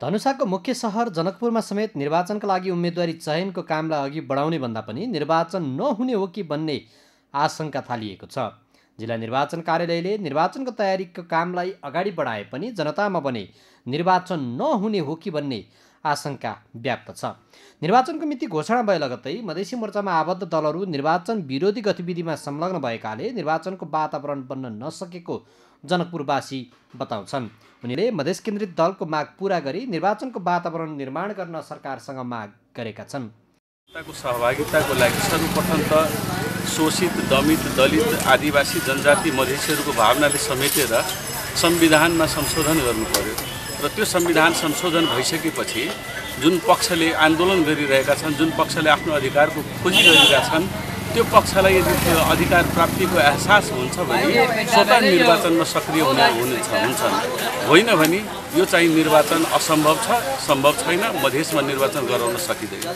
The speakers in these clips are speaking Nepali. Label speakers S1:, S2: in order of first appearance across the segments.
S1: धनुषाको मुख्य सहर जनकपुरमा समेत निर्वाचनका लागि उम्मेदवारी चयनको कामलाई अघि बढाउने भन्दा पनि निर्वाचन नहुने हो कि भन्ने आशंका थालिएको छ। जिल्ला निर्वाचन कार्यालयले निर्वाचनको तयारीको कामलाई अगाडि बढाए पनि जनतामा भने निर्वाचन नहुने हो कि भन्ने आशंका व्याप्त छ। निर्वाचनको मिति घोषणा भए लगत्तै मधेसी मोर्चामा आबद्ध दलहरू निर्वाचन विरोधी गतिविधिमा संलग्न भएकाले निर्वाचनको वातावरण बन्न नसकेको जनकपुरवासी बताउँछन्। उनीले मधेस केन्द्रित दलको माग पुरा गरी निर्वाचनको वातावरण निर्माण गर्न सरकारसँग माग गरेका छन्।
S2: सहभागिताको लागि सर्वप्रथम त शोषित दमित दलित आदिवासी जनजाति मधेसीहरूको भावनाले समेटेर संविधानमा संशोधन गर्नु पर्यो। र त्यो संविधान संशोधन भइसकेपछि जुन पक्षले आन्दोलन गरिरहेका छन् जुन पक्षले आफ्नो अधिकारको खोजी गरिरहेका छन् त्यो पक्षलाई यदि त्यो अधिकार प्राप्तिको एहसास हुन्छ भने स्वतः निर्वाचनमा सक्रिय हुने हुनेछ हुन्छन् होइन भने यो चाहिँ निर्वाचन असम्भव छ सम्भव छैन मधेसमा निर्वाचन गराउन सकिँदैन।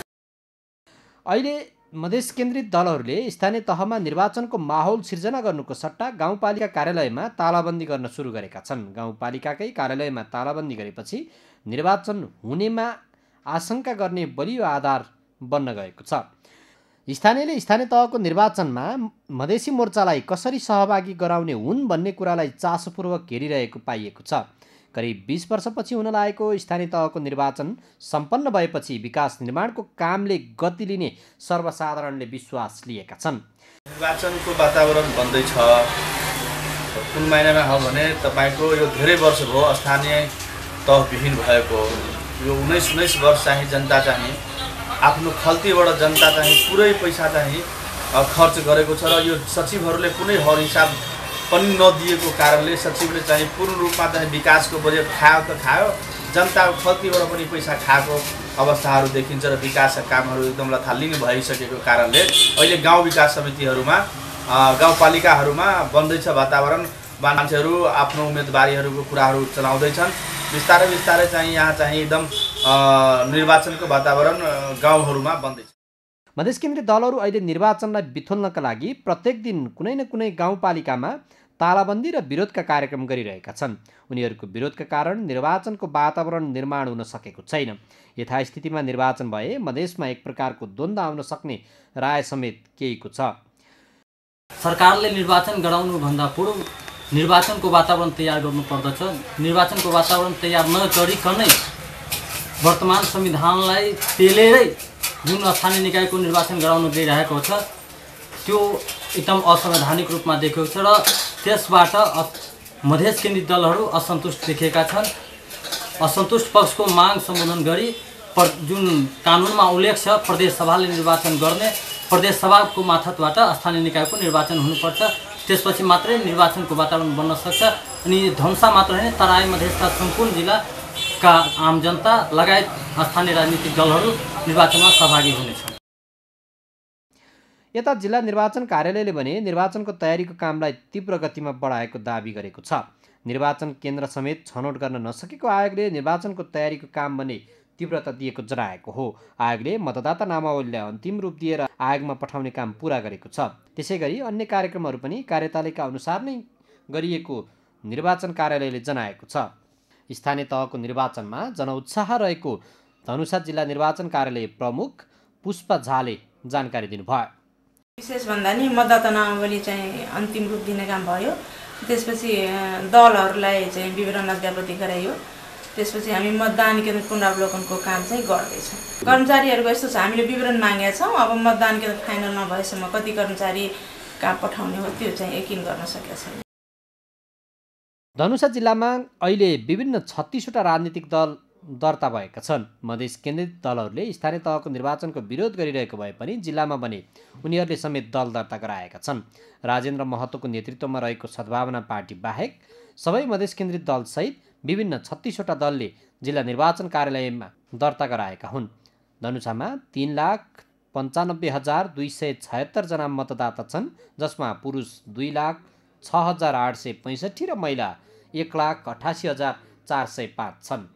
S1: अहिले मधेस केन्द्रित दलहरूले स्थानीय तहमा निर्वाचनको माहौल सिर्जना गर्नुको सट्टा गाउँपालिका कार्यालयमा तालाबन्दी गर्न सुरु गरेका छन्। गाउँपालिकाकै कार्यालयमा तालाबन्दी गरेपछि निर्वाचन हुनेमा आशंका गर्ने बलियो आधार बन्न गएको छ। स्थानीयले स्थानीय तहको निर्वाचनमा मधेसी मोर्चालाई कसरी सहभागी गराउने हुन् भन्ने कुरालाई चासोपूर्वक हेरिरहेको पाइएको छ। करिब बिस वर्षपछि हुन लागेको स्थानीय तहको निर्वाचन सम्पन्न भएपछि विकास निर्माणको कामले गति लिने सर्वसाधारणले विश्वास लिएका छन्।
S3: निर्वाचनको वातावरण बन्दैछ कुन महिनामा हो भने तपाईँको यो धेरै वर्ष भयो स्थानीय तहविहीन भएको। यो उन्नाइस उन्नाइस वर्ष चाहिँ जनता चाहिँ आफ्नो खल्तीबाट जनता चाहिँ पुरै पैसा चाहिँ खर्च गरेको छ र यो सचिवहरूले कुनै हर हिसाब पनि नदिएको कारणले सचिवले चाहिँ पूर्ण रूपमा चाहिँ विकासको बजेट खायो त खायो जनताको खल्तीबाट पनि पैसा खाएको अवस्थाहरू देखिन्छ र विकासका कामहरू एकदम लथालिङ्ग भइसकेको कारणले अहिले गाउँ विकास समितिहरूमा गाउँपालिकाहरूमा बन्दैछ वातावरण। मान्छेहरू आफ्नो उम्मेदवारीहरूको कुराहरू चलाउँदैछन्। बिस्तारै बिस्तारै चाहिँ यहाँ चाहिँ एकदम निर्वाचनको वातावरण गाउँहरूमा बन्दैछ।
S1: मधेस केन्द्रीय दलहरू अहिले निर्वाचनलाई बिथोल्नका लागि प्रत्येक दिन कुनै न कुनै गाउँपालिकामा तालाबन्दी र विरोधका कार्यक्रम गरिरहेका छन्। उनीहरूको विरोधका कारण निर्वाचनको वातावरण निर्माण हुन सकेको छैन। यथास्थितिमा निर्वाचन भए मधेसमा एक प्रकारको द्वन्द्व आउन सक्ने राय समेत केहीको छ।
S4: सरकारले निर्वाचन गराउनुभन्दा पूर्व निर्वाचनको वातावरण तयार गर्नुपर्दछ निर्वाचनको वातावरण तयार नगरिकनै वर्तमान संविधानलाई पेलेरै जुन स्थानीय निकायको निर्वाचन गराउन गइरहेको छ त्यो एकदम असंवैधानिक रूपमा देखिएको छ र त्यसबाट मधेस केन्द्रित दलहरू असन्तुष्ट देखिएका छन्। असन्तुष्ट पक्षको माग सम्बोधन गरी जुन कानुनमा उल्लेख छ प्रदेश सभाले निर्वाचन गर्ने प्रदेश सभाको मार्फतबाट स्थानीय निकायको निर्वाचन हुनुपर्छ। त्यसपछि मात्रै निर्वाचनको वातावरण बन्न सक्छ। अनि धनुषा मात्र होइन तराई मधेसका सम्पूर्ण जिल्लाका आम जनता लगायत स्थानीय राजनीतिक दलहरू निर्वाचनमा सहभागी हुनेछन्।
S1: यता जिल्ला निर्वाचन कार्यालयले भने निर्वाचनको तयारीको कामलाई तीव्र गतिमा बढाएको दावी गरेको छ। निर्वाचन केन्द्र समेत छनौट गर्न नसकेको आयोगले निर्वाचनको तयारीको काम भने तीव्रता दिएको जनाएको हो। आयोगले मतदाता नामावलीलाई अन्तिम रूप दिएर आयोगमा पठाउने काम पुरा गरेको छ। त्यसै गरी अन्य कार्यक्रमहरू पनि कार्यतालिका अनुसार नै गरिएको निर्वाचन कार्यालयले जनाएको छ। स्थानीय तहको निर्वाचनमा जनउत्साह रहेको धनुषा जिल्ला निर्वाचन कार्यालय प्रमुख पुष्पा झाले जानकारी दिनुभयो।
S5: विशेष भन्दा नि मतदाता नामावली चाहिँ अन्तिम रूप दिने काम भयो। त्यसपछि दलहरूलाई चाहिँ विवरण अध्यापति गराइयो। त्यसपछि हामी मतदान केन्द्र पुनरावलोकनको काम चाहिँ गर्दैछौँ। कर्मचारीहरूको यस्तो छ हामीले विवरण मागेका छौँ अब मतदान केन्द्र फाइनल नभएसम्म कति कर्मचारी कहाँ पठाउने हो त्यो चाहिँ यकिन गर्न सकेका छैन।
S1: धनुषा जिल्लामा अहिले विभिन्न छत्तिसवटा राजनीतिक दल दर्ता भएका छन्। मधेस केन्द्रित दलहरूले स्थानीय तहको निर्वाचनको विरोध गरिरहेको भए पनि जिल्लामा भने उनीहरूले समेत दल दर्ता गराएका छन्। राजेन्द्र महतोको नेतृत्वमा रहेको सद्भावना पार्टी बाहेक सबै मधेस केन्द्रित दलसहित विभिन्न छत्तिसवटा दलले जिल्ला निर्वाचन कार्यालयमा दर्ता गराएका हुन्। धनुषामा तिन लाख पन्चानब्बे हजार दुई सय छयत्तरजना मतदाता छन् जसमा पुरुष दुई लाख छ हजार आठ सय पैँसठी र महिला एक लाख अठासी हजार चार सय पाँच छन्।